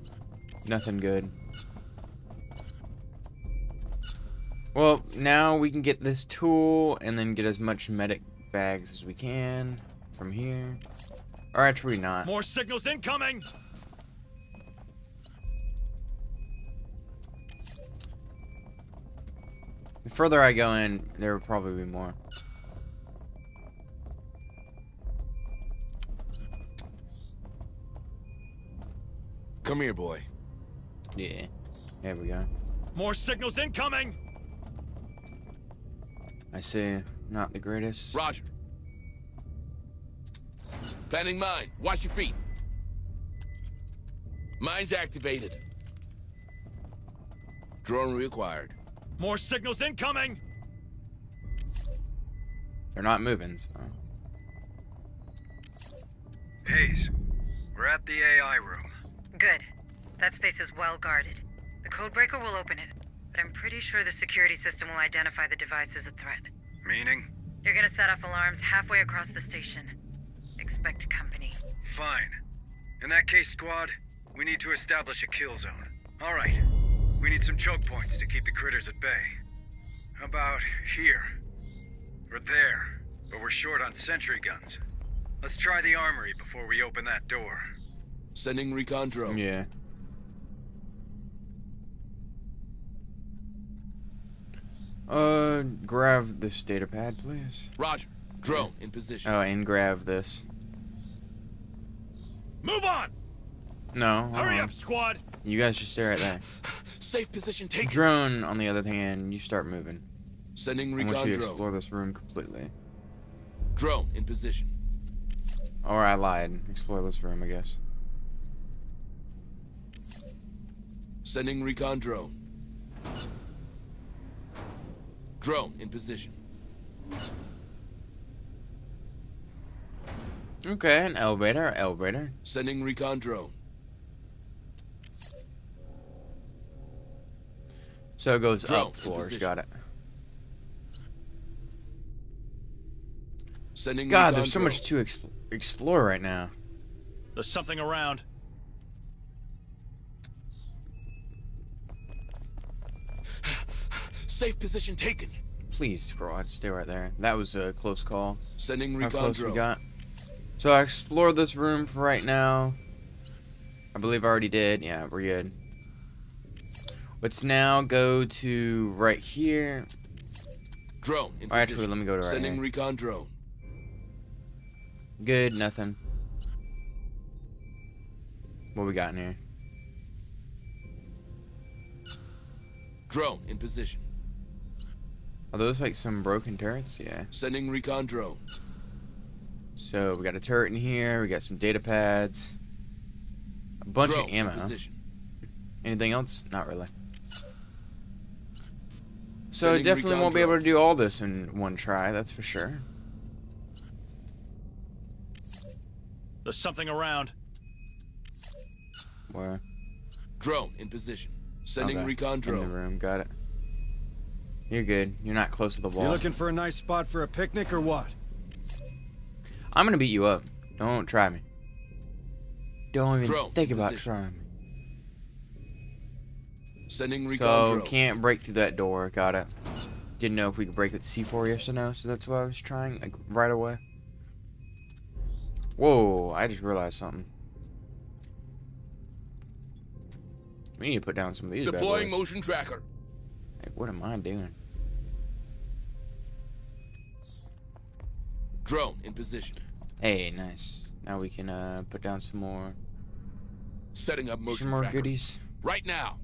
A: Nothing good. Well, now we can get this tool and then get as much medic bags as we can from here. Or actually not.
G: More signals incoming!
A: The further I go in, there will probably be more.
D: Come here, boy.
A: Yeah. There we go.
G: More signals incoming!
A: I see. Not the greatest.
D: Roger. Planning mine. Watch your feet. Mine's activated. Drone reacquired.
G: More signals incoming!
A: They're not moving, so.
I: Hayes, we're at the AI room.
F: Good. That space is well guarded. The codebreaker will open it, but I'm pretty sure the security system will identify the device as a threat.
I: Meaning?
F: You're gonna set off alarms halfway across the station. Expect company.
I: Fine. In that case, squad, we need to establish a kill zone. Alright. We need some choke points to keep the critters at bay. How about here? Or there? But we're short on sentry guns. Let's try the armory before we open that door.
D: Sending recon drone.
A: Yeah. Uh, grab this data pad, please.
D: Roger. Drone in position.
A: Oh, and grab this.
G: Move on!
A: No.
G: Hurry
A: uh-uh.
G: up, squad!
A: You guys just stay right there.
D: Safe position taken.
A: Drone, on the other hand, you start moving.
D: Sending
A: I want
D: recon
A: you to
D: drone.
A: explore this room completely.
D: Drone in position.
A: Or I lied. Explore this room, I guess.
D: Sending recon drone. Drone in position.
A: Okay, an elevator, elevator.
D: Sending recon drone.
A: So it goes
D: Drone
A: up
D: in
A: floors, got it.
D: Sending
A: God,
D: recon
A: there's so
D: drone.
A: much to expl explore right now.
G: There's something around.
D: Safe position taken.
A: Please, squad, stay right there. That was a close call.
D: Sending
A: How close
D: drone.
A: we got? So I explored this room for right now. I believe I already did. Yeah, we're good. Let's now go to right here.
D: Drone in
A: Or actually,
D: position.
A: let me go to right
D: Sending
A: here.
D: recon drone.
A: Good, nothing. What we got in here?
D: Drone in position.
A: Are those like some broken turrets? Yeah.
D: Sending recon drone.
A: So we got a turret in here. We got some data pads. A bunch
D: drone
A: of ammo.
D: In position.
A: Anything else? Not really. So I
D: Sending
A: definitely won't be able to do all this in one try. That's for sure.
G: There's something around.
A: Where?
D: Drone in position. Sending
A: Okay.
D: recon
A: In the room. Got it. You're good. You're not close to the wall.
C: You
A: wall.
C: looking for a nice spot for a picnic or what?
A: I'm gonna beat you up. Don't try me. Don't even
D: Drone
A: think about
D: position.
A: trying me.
D: Sending recon
A: So
D: drone.
A: can't break through that door. Got it. Didn't know if we could break it with C4 yes or no, so that's why I was trying like right away. Whoa! I just realized something. We need to put down some of these. bad
D: Deploying
A: boys.
D: motion tracker.
A: Hey, what am I doing?
D: Drone in position.
A: Hey, nice. Now we can uh, put down some more,
D: Setting up motion
A: some more
D: tracker.
A: goodies.
D: Right now.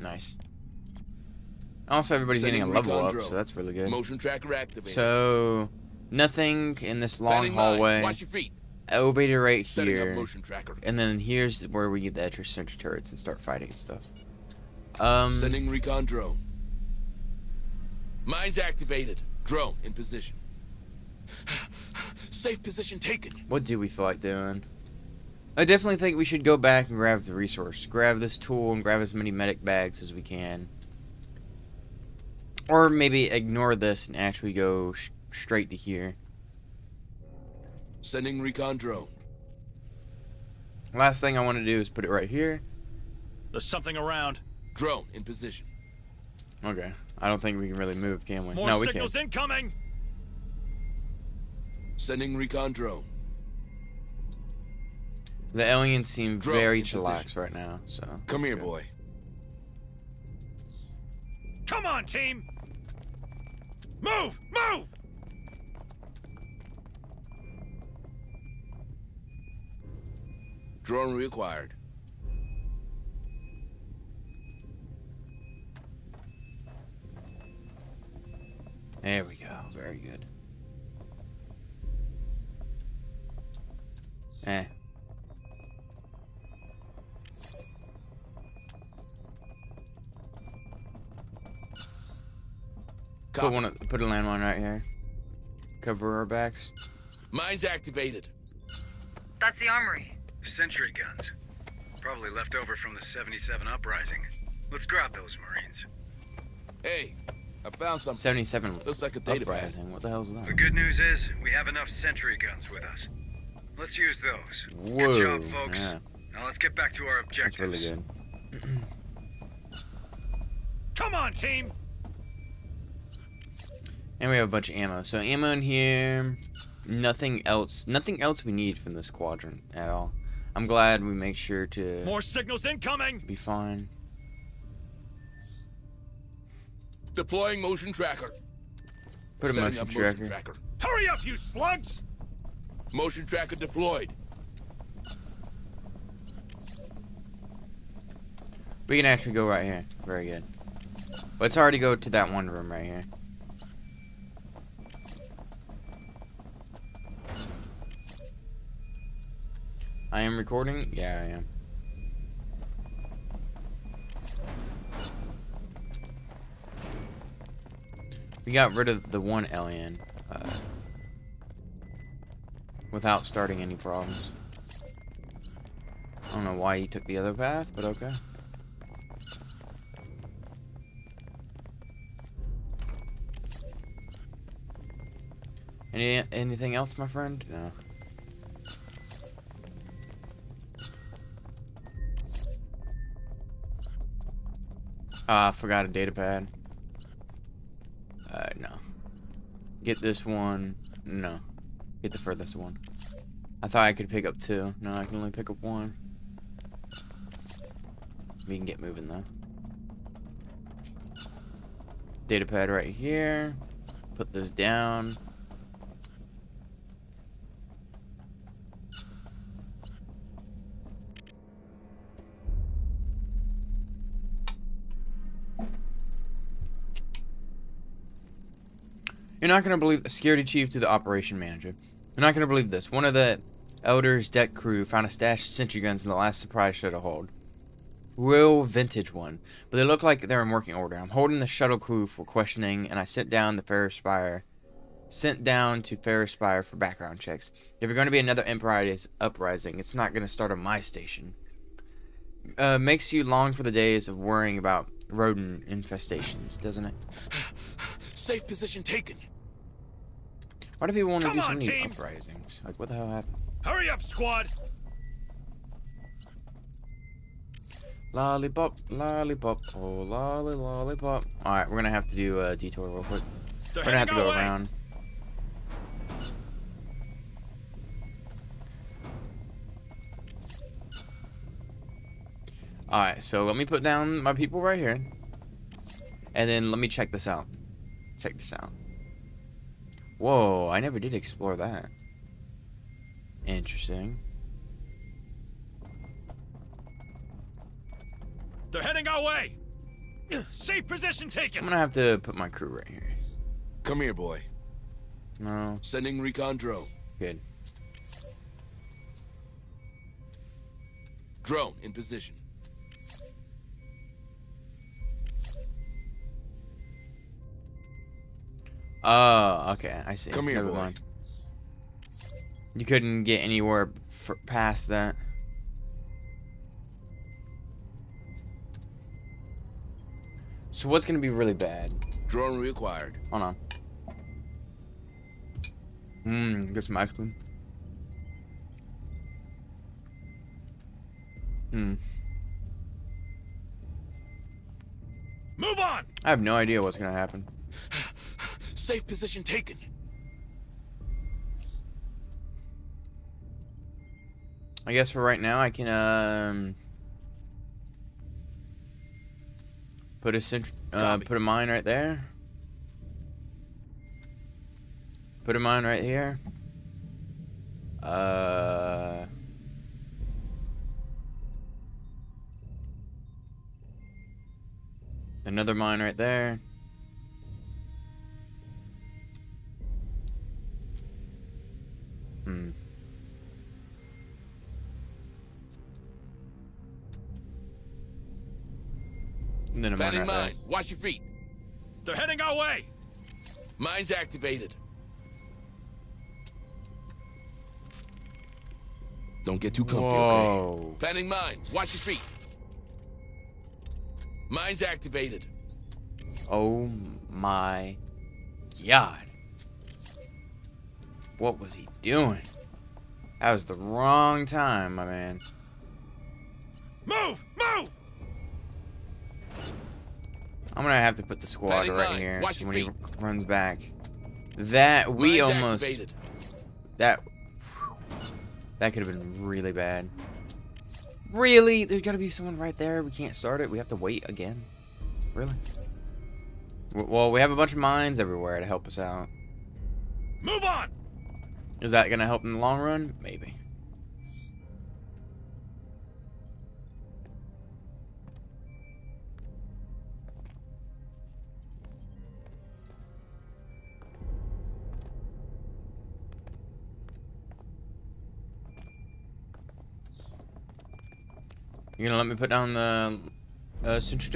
A: Nice. Also, everybody's
D: Sending
A: getting a level up,
D: drone.
A: so that's really good.
D: Motion tracker activated.
A: So, nothing in this long
D: nine.
A: hallway.
D: Watch your feet.
A: Elevator right
D: Setting
A: here.
D: up motion tracker.
A: And then here's where we get the extra sentry turrets and start fighting and stuff. Um,
D: Sending recon drone. Mines activated. Drone in position. Safe position taken.
A: what do we feel like doing? I definitely think we should go back and grab the resource. Grab this tool and grab as many medic bags as we can. Or maybe ignore this and actually go sh straight to here.
D: Sending recon drone.
A: Last thing I want to do is put it right here.
G: There's something around.
D: Drone in position.
A: Okay. I don't think we can really move, can we?
G: More
A: no, we can.
G: signals incoming.
D: Sending recon drone.
A: The aliens seem
D: Drone
A: very
D: in
A: chillax right now, so.
D: Come here,
A: good.
D: boy.
G: Come on, team. Move! Move!
D: Drone reacquired.
A: There we go. Very good. Eh. Put one. Put a landmine right here. Cover our backs.
D: Mines activated.
F: That's the armory.
I: Sentry guns. Probably left over from the 77 uprising. Let's grab those Marines.
D: Hey, I found something.
A: 77
D: Looks like a data pad.
A: uprising. What the hell is
I: The good news is, we have enough sentry guns with us. Let's use those.
A: Whoa.
I: Good job, folks.
A: Yeah,
I: Now let's get back to our
A: that's
I: objectives.
A: really good.
G: Come on, team!
A: And we have a bunch of ammo. So ammo in here. Nothing else. Nothing else we need from this quadrant at all. I'm glad we make sure to
G: More signals incoming!
A: be fine.
D: Deploying motion tracker.
A: Put a motion tracker.
D: Motion tracker.
G: Hurry up, you slugs!
D: Motion tracker deployed.
A: We can actually go right here. Very good. Let's already go to that one room right here. I am recording? Yeah, I am. We got rid of the one alien uh, without starting any problems. I don't know why he took the other path, but okay. Any anything else, my friend? No. Ah, I forgot a data pad. Uh, no. Get this one. No. Get the furthest one. I thought I could pick up two. No, I can only pick up one. We can get moving though. Data pad right here. Put this down. You're not gonna believe the security chief to the operation manager. You're not gonna believe this. One of the Elder's deck crew found a stash of sentry guns in the last surprise shuttle hold. Real vintage one, but they look like they're in working order. I'm holding the shuttle crew for questioning, and I sent down the Ferris Spire, sent down to Ferris Spire for background checks. If you're going to be another Emprise uprising, it's not going to start on my station. Uh, makes you long for the days of worrying about rodent infestations, doesn't it?
D: Safe position taken.
A: Why do people want to
G: Come
A: do so
G: on,
A: many
G: team.
A: uprisings? Like, what the hell happened?
G: Hurry up, squad!
A: Lollipop, lollipop, oh lolly, lollipop. Alright, we're gonna have to do a detour real quick.
G: They're
A: We're gonna have to go
G: our way.
A: around. Alright, so let me put down my people right here. And then let me check this out. Check this out. Whoa, I never did explore that. Interesting.
G: They're heading our way! Safe position taken!
A: I'm gonna have to put my crew right here.
D: Come here, boy.
A: No,
D: Sending recon drone.
A: good.
D: Drone in position.
A: Oh, okay, I see.
D: Come here,
A: Never
D: boy.
A: mind. You couldn't get anywhere f past that. So what's gonna be really bad?
D: Drone reacquired.
A: Hold on. Mmm, get some ice cream. Hmm.
G: Move on!
A: I have no idea what's gonna happen.
D: Safe position taken.
A: I guess for right now, I can um put a cent- uh, put a mine right there. Put a mine right here. Uh. Another mine right there. Hmm. And then a mine
D: Planning
A: right there.
D: Watch your feet.
G: They're heading our way!
D: Mine's activated. Don't get too comfy, okay? Planning mine. Watch your feet. Mine's activated.
A: Oh my god. What was he doing? That was the wrong time, my man.
G: Move! Move!
A: I'm gonna have to put the squad right
D: line.
A: here
D: Watch
A: when he runs back. That we
D: Mine's
A: almost
D: activated.
A: that that could have been really bad. Really? There's gotta be someone right there. We can't start it. We have to wait again. Really? Well, we have a bunch of mines everywhere to help us out.
G: Move on!
A: Is that gonna help in the long run? Maybe. You gonna let me put down the uh, sentry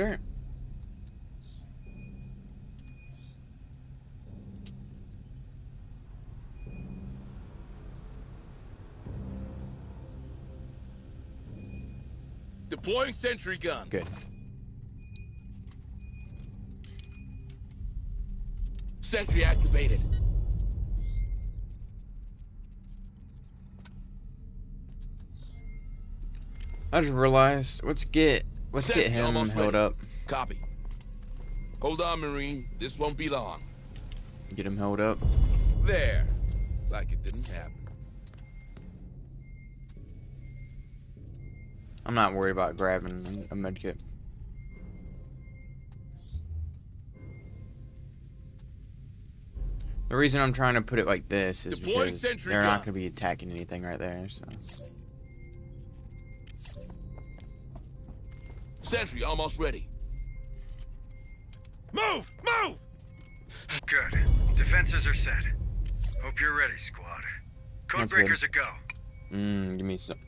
D: Deploying sentry gun.
A: Good.
D: Sentry activated.
A: I just realized. Let's get let's
D: Sentry
A: get him held
D: ready.
A: up.
D: Copy. Hold on, Marine. This won't be long.
A: Get him held up.
D: There. Like it didn't happen.
A: I'm not worried about grabbing a medkit. The reason I'm trying to put it like this is
D: Deploying
A: because
D: sentry
A: they're
D: gun.
A: not going to be attacking anything right there. So
D: Sentry almost ready.
G: Move! Move!
I: Good. Defenses are set. Hope you're ready, squad. Codebreakers a go.
A: mm, give me some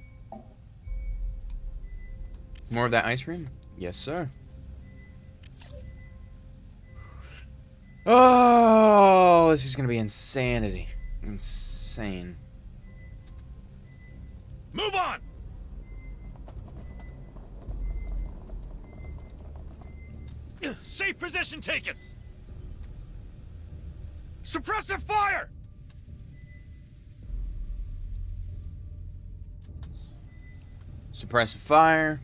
A: more of that ice cream. Yes, sir. Oh, this is going to be insanity. Insane.
G: Move on! Safe position taken! Suppressive fire!
A: Suppressive fire.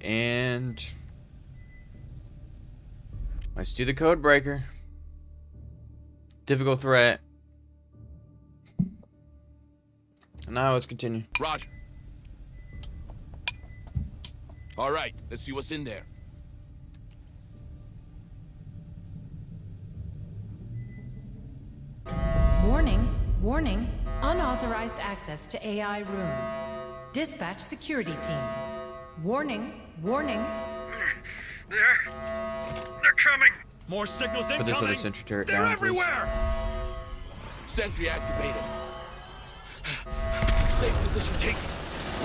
A: And let's do the code breaker. Difficult threat. Now let's continue.
D: Roger. All right, let's see what's in there.
H: Warning, warning, unauthorized access to AI room. Dispatch security team. Warning, warning,
I: There. They're coming.
G: More signals
A: Put
G: incoming!
A: this other sentry turret
G: They're
A: down, please.
G: everywhere!
D: Sentry activated. Safe position taken.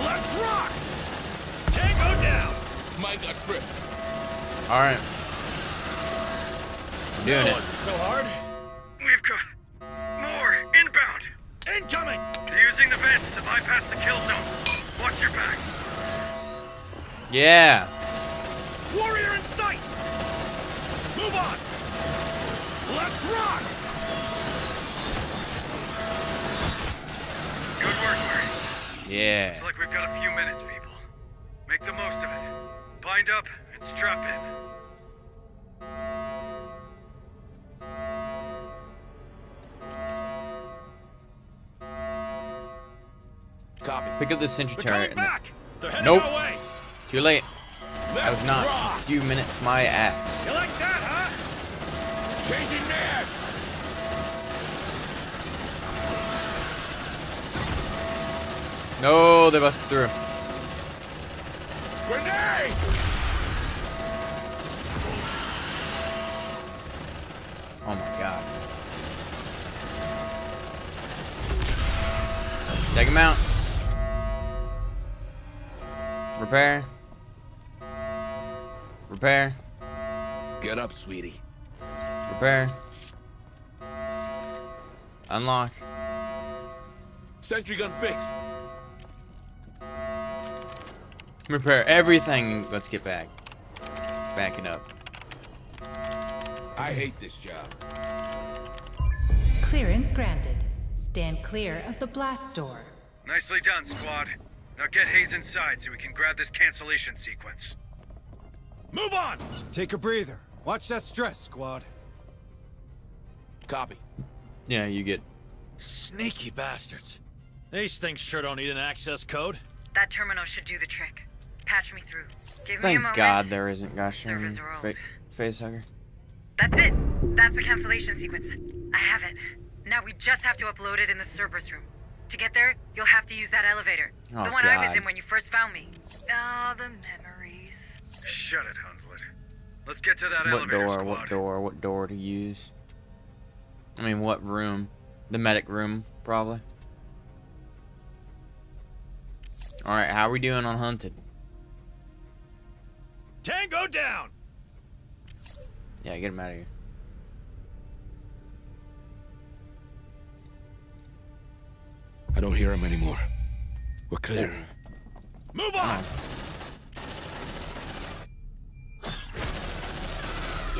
G: Let's rock! Tango down!
D: Mine got tripped.
A: All right. I'm doing it.
G: So hard.
I: We've got more inbound.
G: Incoming!
I: They're using the vents to bypass the kill zone. Watch your back.
A: Yeah.
G: Warrior in sight! Move on! Let's rock!
I: Good work, Marines.
A: Yeah.
I: Looks like we've got a few minutes, people. Make the most of it. Bind up and strap in.
D: Copy.
A: Pick up the sentry turret. and-
G: back! They're heading
A: Nope. Too late. I was not.
G: rock!
A: A few minutes, my ass.
G: You like that, huh?
D: Changing mag.
A: No, they busted through.
D: Grenade!
A: Oh my god. Take him out. Repair. Repair.
D: Get up, sweetie.
A: Repair. Unlock.
D: Sentry gun fixed.
A: Repair everything. Let's get back. backing up.
D: I hate this job.
H: Clearance granted. Stand clear of the blast door.
I: Nicely done, squad. Now get Hayes inside so we can grab this cancellation sequence.
G: Move on!
C: Take a breather. Watch that stress, squad.
D: Copy.
A: Yeah, you get.
G: Sneaky bastards. These things sure don't need an access code.
F: That terminal should do the trick. Patch me through. Give me a
A: Thank. God there isn't Gosh
F: Servers are
A: fa
F: old.
A: face hugger.
F: That's it. That's the cancellation sequence. I have it. Now we just have to upload it in the Cerberus room. To get there, you'll have to use that elevator.
A: Oh,
F: the one I was in when you first found me. Ah, the memories.
I: Shut it, Hunslet. Let's get to that
A: What
I: elevator,
A: door?
I: squad.
A: What door? What door to use? I mean, what room? The medic room, probably. All right, how are we doing on hunted?
G: Tango down!
A: Yeah, get him out of here.
D: I don't hear him anymore. We're clear.
G: Move on!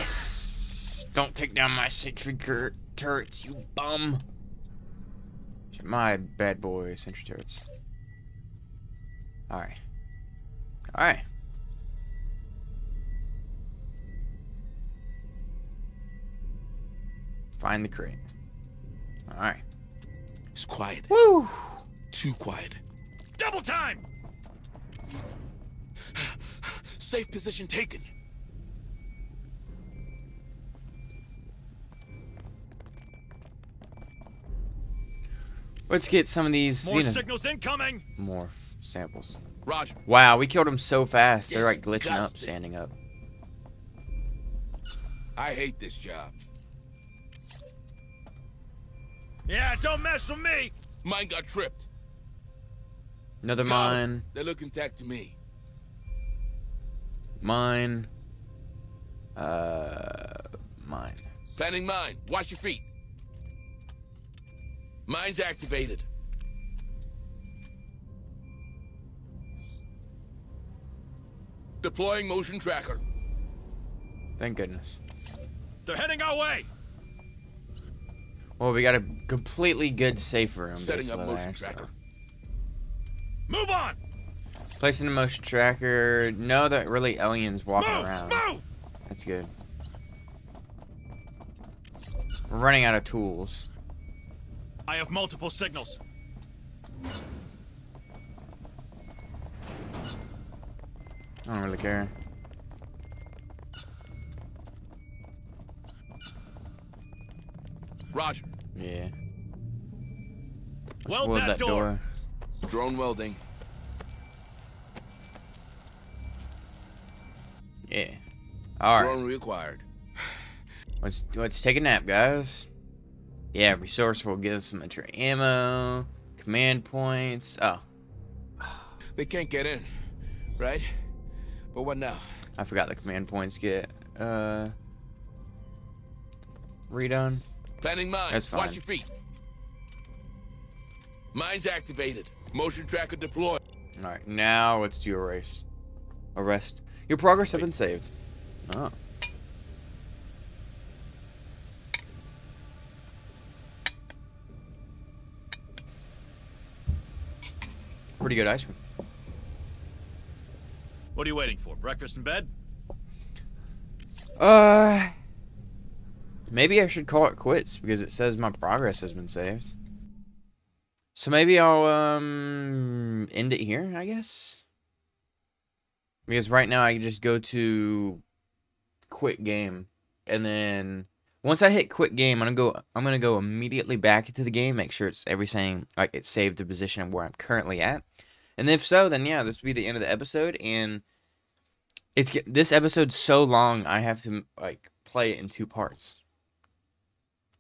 A: Yes. Don't take down my sentry turrets, you bum. My bad boy sentry turrets. All right. All right. Find the crate. All right.
D: It's quiet.
A: Woo!
D: Too quiet.
G: Double time!
D: Safe position taken.
A: Let's get some of these
G: More
A: xeno-
G: signals incoming!
A: more samples.
D: Roger.
A: Wow, we killed them so fast. They're like glitching up, standing up.
D: I hate this job.
G: Yeah, don't mess with me!
D: Mine got tripped.
A: Another
D: Go.
A: mine.
D: They look intact to me.
A: Mine. Uh, mine.
D: Planning mine. Watch your feet. Mine's activated. Deploying motion tracker.
A: Thank goodness.
G: They're heading our way!
A: Well, we got a completely good safe room.
D: Setting
A: this
D: up motion
A: there, so-
D: tracker.
G: Move on!
A: Placing a motion tracker. No, that really aliens walking
G: Move!
A: around.
G: Move!
A: That's good. We're running out of tools.
G: I have multiple signals.
A: I don't really care.
D: Roger.
A: Yeah. Let's
G: Weld
A: weld
G: that door.
D: Drone welding.
A: Yeah. All right.
D: Drone reacquired.
A: Let's let's take a nap, guys. Yeah, resourceful gives some extra ammo, command points. Oh,
D: They can't get in, right? But what now?
A: I forgot the command points get uh redone.
D: Planning mine.
A: That's fine.
D: Watch your feet. Mine's activated. Motion tracker deployed.
A: All right, now let's do a race. Arrest. Your progress has been saved. Oh. Pretty good ice cream.
G: What are you waiting for? Breakfast in bed?
A: Uh, maybe I should call it quits because it says my progress has been saved. So maybe I'll um end it here, I guess. Because right now I can just go to quit game, and then once I hit quit game, I'm gonna go. I'm gonna go immediately back into the game, make sure it's everything like it saved the position of where I'm currently at, and if so, then yeah, this will be the end of the episode, and it's this episode's so long I have to like play it in two parts.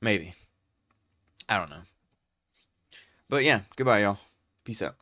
A: Maybe. I don't know. But yeah, goodbye y'all. Peace out.